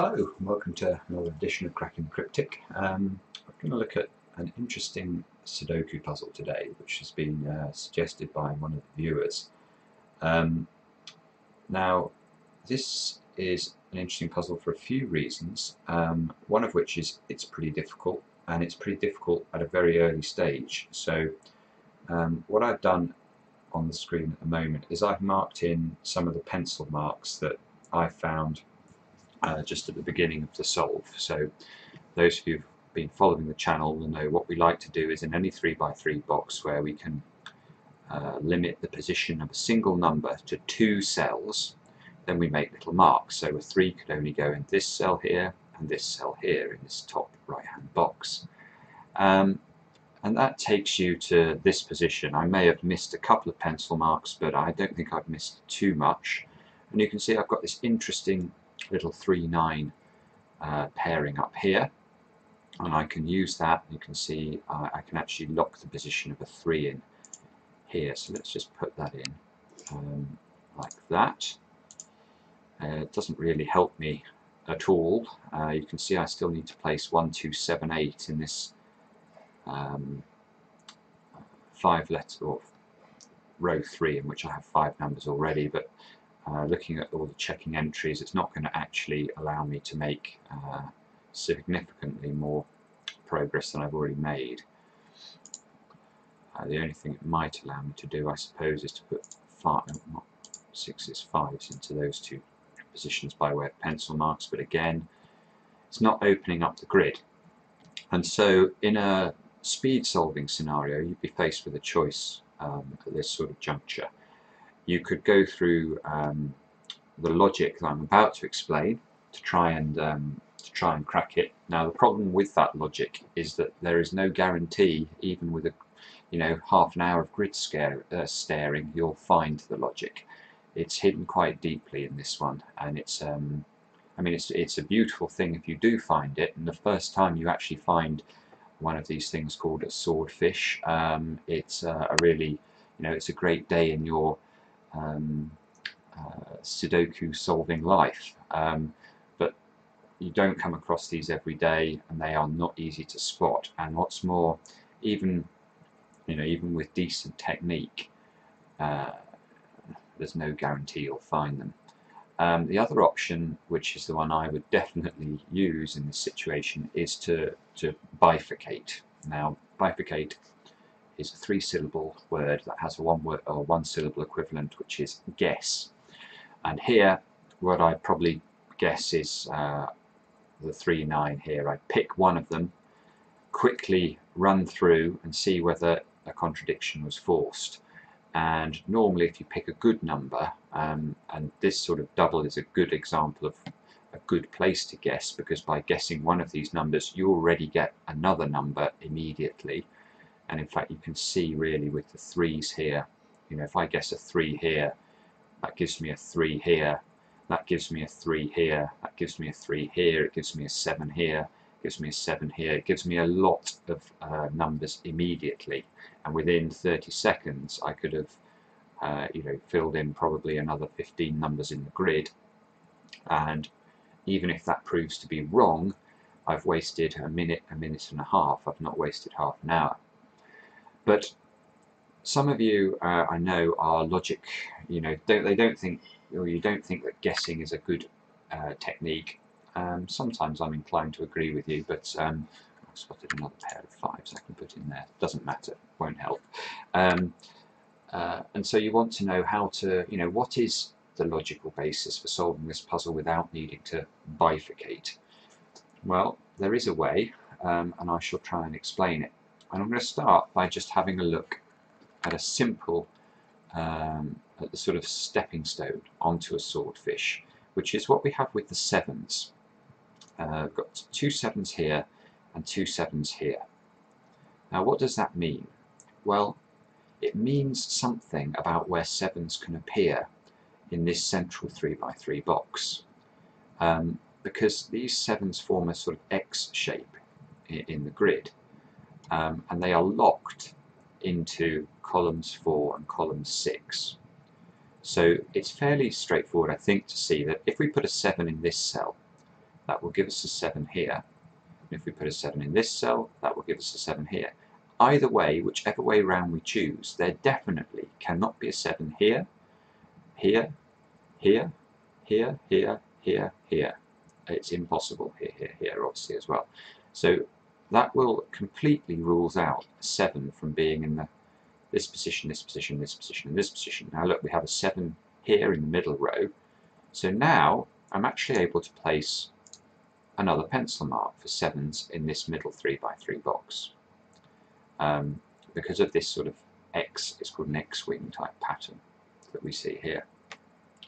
Hello and welcome to another edition of Cracking Cryptic. Um, I'm going to look at an interesting Sudoku puzzle today which has been uh, suggested by one of the viewers. Um, now this is an interesting puzzle for a few reasons, um, one of which is it's pretty difficult and it's pretty difficult at a very early stage. So um, what I've done on the screen at the moment is I've marked in some of the pencil marks that I found uh, just at the beginning of the solve. So those of you who've been following the channel will know what we like to do is in any 3x3 box where we can uh, limit the position of a single number to two cells, then we make little marks. So a 3 could only go in this cell here and this cell here in this top right hand box. Um, and that takes you to this position. I may have missed a couple of pencil marks but I don't think I've missed too much and you can see I've got this interesting little 3-9 uh, pairing up here. And I can use that you can see uh, I can actually lock the position of a 3 in here. So let's just put that in um, like that. Uh, it doesn't really help me at all. Uh, you can see I still need to place 1, 2, 7, 8 in this um, five letter or row 3 in which I have five numbers already but uh, looking at all the checking entries, it's not going to actually allow me to make uh, significantly more progress than I've already made. Uh, the only thing it might allow me to do, I suppose, is to put five, not sixes, fives into those two positions by way of pencil marks, but again, it's not opening up the grid. And so in a speed solving scenario, you'd be faced with a choice um, at this sort of juncture you could go through um, the logic that I'm about to explain to try and um, to try and crack it. Now the problem with that logic is that there is no guarantee, even with a you know half an hour of grid scare, uh, staring, you'll find the logic. It's hidden quite deeply in this one, and it's um, I mean it's it's a beautiful thing if you do find it. And the first time you actually find one of these things called a swordfish, um, it's uh, a really you know it's a great day in your um, uh, Sudoku solving life. Um, but you don't come across these every day and they are not easy to spot. And what's more, even you know, even with decent technique, uh, there's no guarantee you'll find them. Um, the other option, which is the one I would definitely use in this situation, is to, to bifurcate. Now, bifurcate is a three syllable word that has a one word or one syllable equivalent which is guess. And here what I probably guess is uh, the 3 9 here. I pick one of them quickly run through and see whether a contradiction was forced. And normally if you pick a good number um, and this sort of double is a good example of a good place to guess because by guessing one of these numbers you already get another number immediately and in fact you can see really with the threes here you know if I guess a three here that gives me a three here that gives me a three here that gives me a three here it gives me a seven here gives me a seven here it gives me a lot of uh, numbers immediately and within 30 seconds I could have uh, you know filled in probably another 15 numbers in the grid and even if that proves to be wrong I've wasted a minute, a minute and a half. I've not wasted half an hour. But some of you, uh, I know, are logic. You know, don't, they don't think, or you don't think that guessing is a good uh, technique. Um, sometimes I'm inclined to agree with you, but um, I've spotted another pair of fives I can put in there. Doesn't matter, won't help. Um, uh, and so you want to know how to, you know, what is the logical basis for solving this puzzle without needing to bifurcate? Well, there is a way, um, and I shall try and explain it. And I'm going to start by just having a look at a simple, um, at the sort of stepping stone onto a swordfish, which is what we have with the sevens. Uh, I've got two sevens here and two sevens here. Now what does that mean? Well, it means something about where sevens can appear in this central 3x3 box. Um, because these sevens form a sort of X shape in, in the grid um, and they are locked into columns 4 and column 6. So it's fairly straightforward I think to see that if we put a 7 in this cell that will give us a 7 here. If we put a 7 in this cell, that will give us a 7 here. Either way, whichever way round we choose, there definitely cannot be a 7 here, here, here, here, here, here, here. It's impossible here, here, here, obviously as well. So that will completely rules out 7 from being in the this position, this position, this position, and this position. Now look, we have a 7 here in the middle row. So now I'm actually able to place another pencil mark for 7s in this middle 3x3 box. Um, because of this sort of X, it's called an X-wing type pattern that we see here.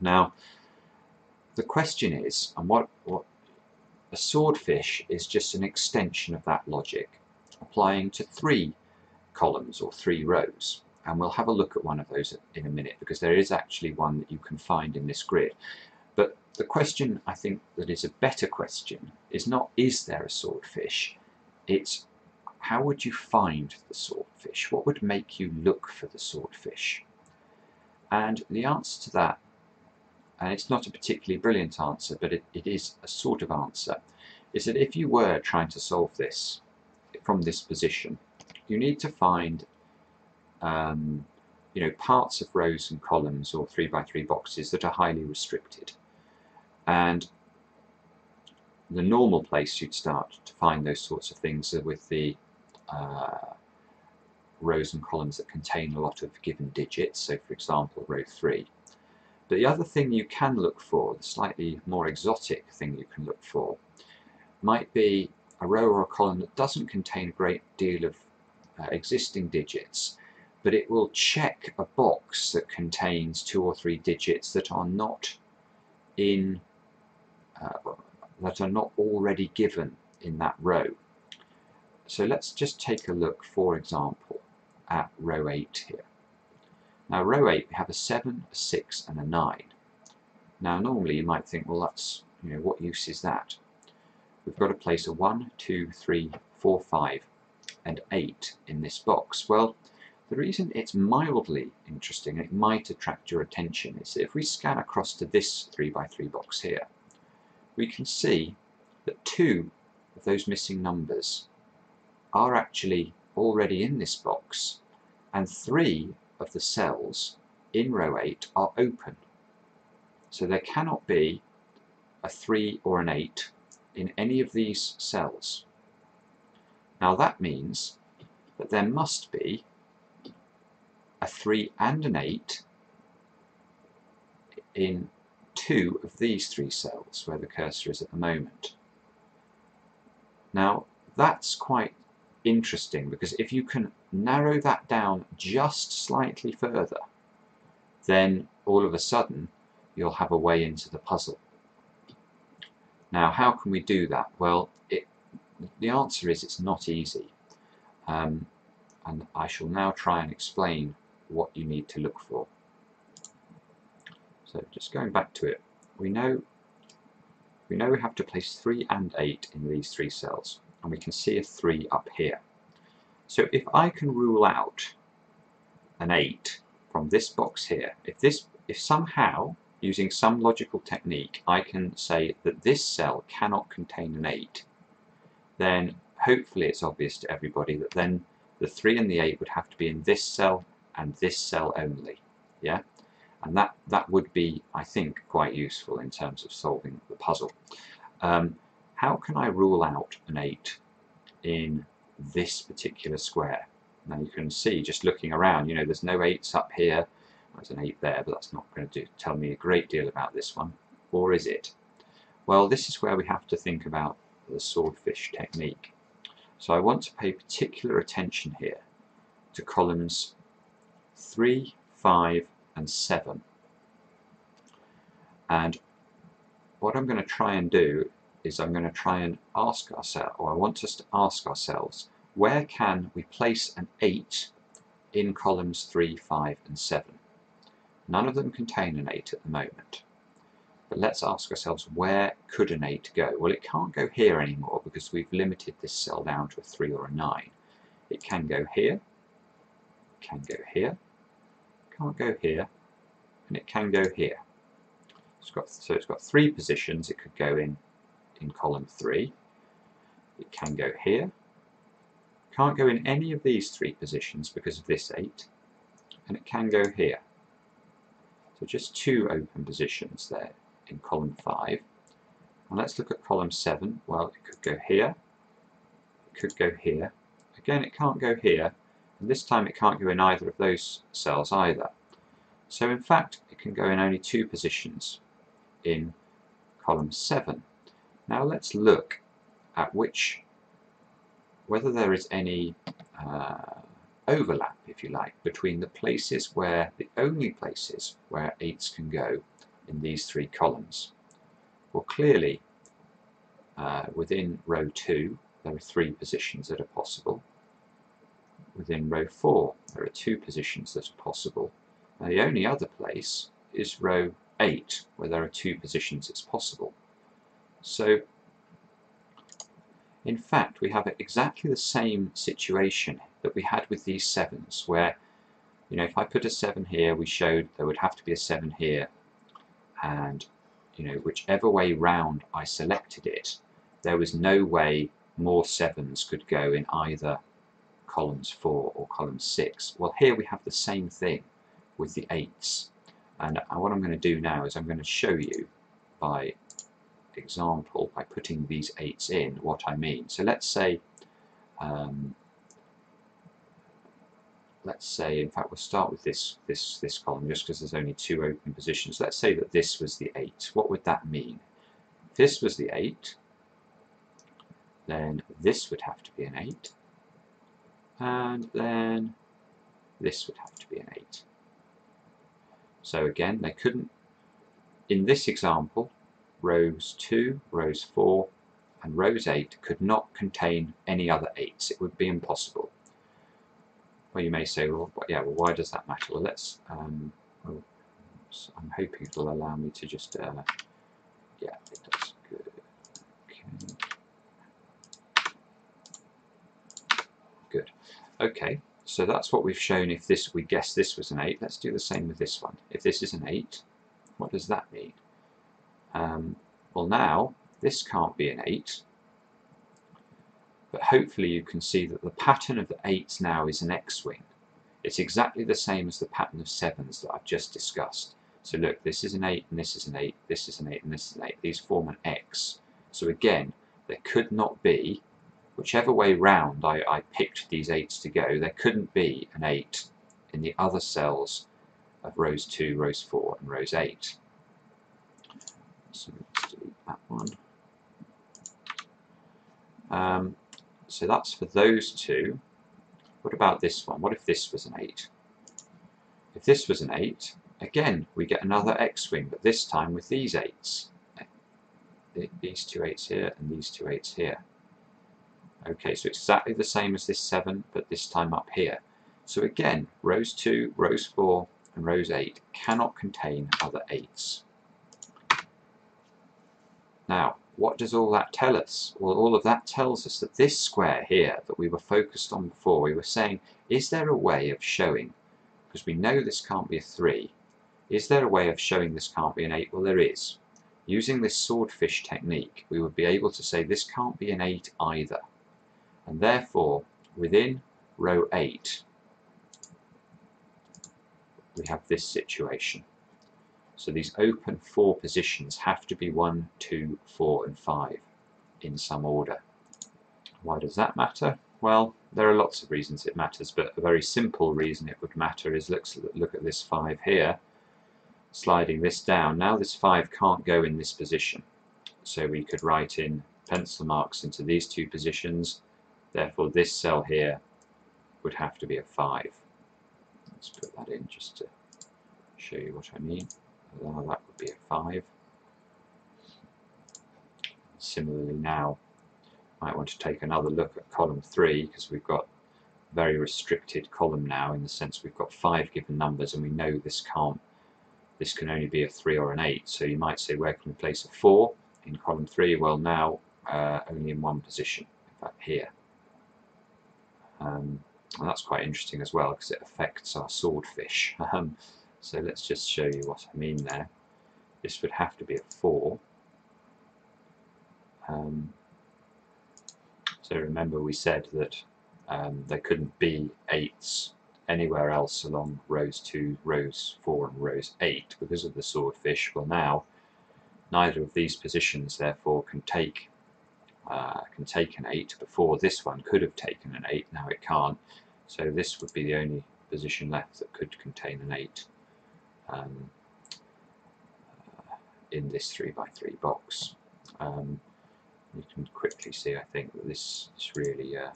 Now, the question is, and what, what a swordfish is just an extension of that logic, applying to three columns or three rows. And we'll have a look at one of those in a minute because there is actually one that you can find in this grid. But the question I think that is a better question is not is there a swordfish, it's how would you find the swordfish? What would make you look for the swordfish? And the answer to that, and it's not a particularly brilliant answer, but it, it is a sort of answer, is that if you were trying to solve this from this position, you need to find um, you know, parts of rows and columns or 3 by 3 boxes that are highly restricted. And the normal place you'd start to find those sorts of things are with the uh, rows and columns that contain a lot of given digits, so for example row 3. The other thing you can look for, the slightly more exotic thing you can look for, might be a row or a column that doesn't contain a great deal of uh, existing digits, but it will check a box that contains two or three digits that are not in uh, that are not already given in that row. So let's just take a look, for example, at row 8 here. Now row 8 we have a 7, a 6 and a 9. Now normally you might think, well that's, you know, what use is that? We've got to place a 1, 2, 3, 4, 5 and 8 in this box? Well, the reason it's mildly interesting, and it might attract your attention, is if we scan across to this 3x3 box here, we can see that two of those missing numbers are actually already in this box, and three of the cells in row 8 are open. So there cannot be a 3 or an 8 in any of these cells. Now that means that there must be a 3 and an 8 in two of these three cells where the cursor is at the moment. Now that's quite interesting because if you can narrow that down just slightly further then all of a sudden you'll have a way into the puzzle. Now how can we do that? Well it the answer is it's not easy. Um, and I shall now try and explain what you need to look for. So just going back to it, we know we know we have to place 3 and 8 in these three cells, and we can see a 3 up here. So if I can rule out an 8 from this box here, if this if somehow using some logical technique I can say that this cell cannot contain an 8 then hopefully it's obvious to everybody that then the 3 and the 8 would have to be in this cell and this cell only. Yeah, And that, that would be, I think, quite useful in terms of solving the puzzle. Um, how can I rule out an 8 in this particular square? Now you can see, just looking around, you know, there's no 8s up here. There's an 8 there, but that's not going to do, tell me a great deal about this one. Or is it? Well, this is where we have to think about the swordfish technique. So I want to pay particular attention here to columns 3, 5 and 7. And what I'm going to try and do is I'm going to try and ask ourselves, or I want us to ask ourselves, where can we place an 8 in columns 3, 5 and 7? None of them contain an 8 at the moment. But let's ask ourselves, where could an 8 go? Well, it can't go here anymore because we've limited this cell down to a 3 or a 9. It can go here, can go here, can't go here, and it can go here. It's got, so it's got three positions it could go in in column 3. It can go here. Can't go in any of these three positions because of this 8. And it can go here. So just two open positions there in column 5. And let's look at column 7. Well, it could go here. It could go here. Again, it can't go here. And this time it can't go in either of those cells either. So in fact, it can go in only two positions in column 7. Now let's look at which, whether there is any uh, overlap, if you like, between the places where, the only places where 8s can go in these three columns. Well, clearly, uh, within row 2, there are three positions that are possible. Within row 4, there are two positions that are possible. Now, the only other place is row 8, where there are two positions it's possible. So, in fact, we have exactly the same situation that we had with these 7s, where, you know, if I put a 7 here, we showed there would have to be a 7 here, and, you know, whichever way round I selected it, there was no way more 7s could go in either columns 4 or column 6. Well, here we have the same thing with the 8s. And what I'm going to do now is I'm going to show you by example, by putting these 8s in, what I mean. So let's say, um, let's say, in fact, we'll start with this, this, this column just because there's only two open positions. Let's say that this was the 8. What would that mean? If this was the 8, then this would have to be an 8, and then this would have to be an 8. So again, they couldn't, in this example, rows 2, rows 4, and rows 8 could not contain any other 8s. It would be impossible. Well, you may say, well, yeah, well, why does that matter? Well, let's, um, well, I'm hoping it'll allow me to just, uh, yeah, it does. Good. Okay. Good. Okay, so that's what we've shown if this we guess this was an 8. Let's do the same with this one. If this is an 8, what does that mean? Um, well now, this can't be an 8, but hopefully you can see that the pattern of the 8s now is an X-wing. It's exactly the same as the pattern of 7s that I've just discussed. So look, this is an 8 and this is an 8, this is an 8 and this is an 8. These form an X. So again, there could not be, whichever way round I, I picked these 8s to go, there couldn't be an 8 in the other cells of rows 2, rows 4 and rows 8. So let's delete that one. Um, so that's for those two. What about this one? What if this was an 8? If this was an 8, again, we get another X-wing, but this time with these 8s. These two 8s here and these two 8s here. Okay, so it's exactly the same as this 7, but this time up here. So again, rows 2, rows 4, and rows 8 cannot contain other 8s. Now, what does all that tell us? Well, all of that tells us that this square here that we were focused on before, we were saying, is there a way of showing, because we know this can't be a 3, is there a way of showing this can't be an 8? Well, there is. Using this swordfish technique, we would be able to say this can't be an 8 either. And therefore, within row 8, we have this situation. So these open four positions have to be 1, 2, 4 and 5 in some order. Why does that matter? Well, there are lots of reasons it matters, but a very simple reason it would matter is look, look at this 5 here, sliding this down. Now this 5 can't go in this position, so we could write in pencil marks into these two positions, therefore this cell here would have to be a 5. Let's put that in just to show you what I mean that would be a 5. Similarly now, might want to take another look at column 3 because we've got a very restricted column now in the sense we've got 5 given numbers and we know this can't this can only be a 3 or an 8 so you might say where can we place a 4 in column 3 well now uh, only in one position in fact here. Um, and that's quite interesting as well because it affects our swordfish. Um, so let's just show you what I mean there. This would have to be a 4. Um, so remember we said that um, there couldn't be eights anywhere else along rows 2, rows 4 and rows 8 because of the swordfish. Well now neither of these positions therefore can take uh, can take an 8 before this one could have taken an 8 now it can't so this would be the only position left that could contain an 8 um, in this 3x3 box um, you can quickly see I think that this is really uh,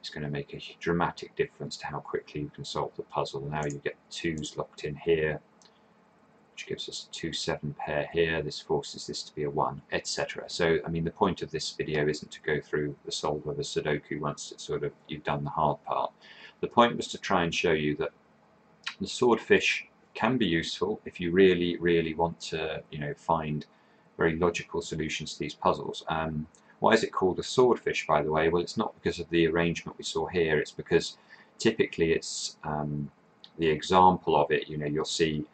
it's going to make a dramatic difference to how quickly you can solve the puzzle now you get twos locked in here which gives us a 2-7 pair here, this forces this to be a 1, etc. So, I mean, the point of this video isn't to go through the solve of a Sudoku once it's sort of, you've done the hard part. The point was to try and show you that the swordfish can be useful if you really, really want to, you know, find very logical solutions to these puzzles. Um, why is it called a swordfish, by the way? Well, it's not because of the arrangement we saw here, it's because typically it's um, the example of it, you know, you'll see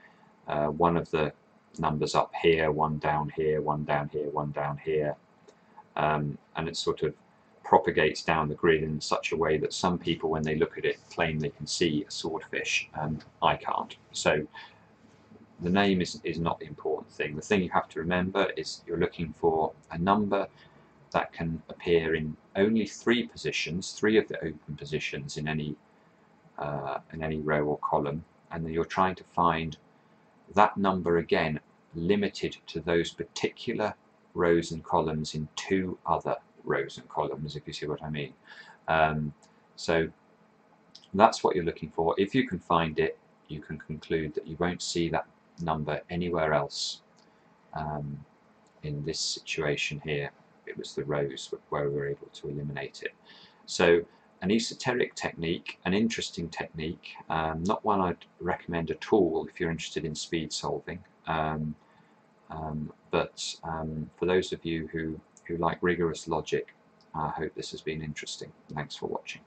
uh, one of the numbers up here, one down here, one down here, one down here, um, and it's sort of propagates down the grid in such a way that some people, when they look at it, claim they can see a swordfish, and I can't. So the name is, is not the important thing. The thing you have to remember is you're looking for a number that can appear in only three positions, three of the open positions in any uh, in any row or column, and then you're trying to find that number again limited to those particular rows and columns in two other rows and columns, if you see what I mean. Um, so that's what you're looking for. If you can find it, you can conclude that you won't see that number anywhere else um, in this situation here. It was the rows where we were able to eliminate it. So an esoteric technique, an interesting technique, um, not one I'd recommend at all if you're interested in speed solving. Um, um, but um, for those of you who, who like rigorous logic, I hope this has been interesting. Thanks for watching.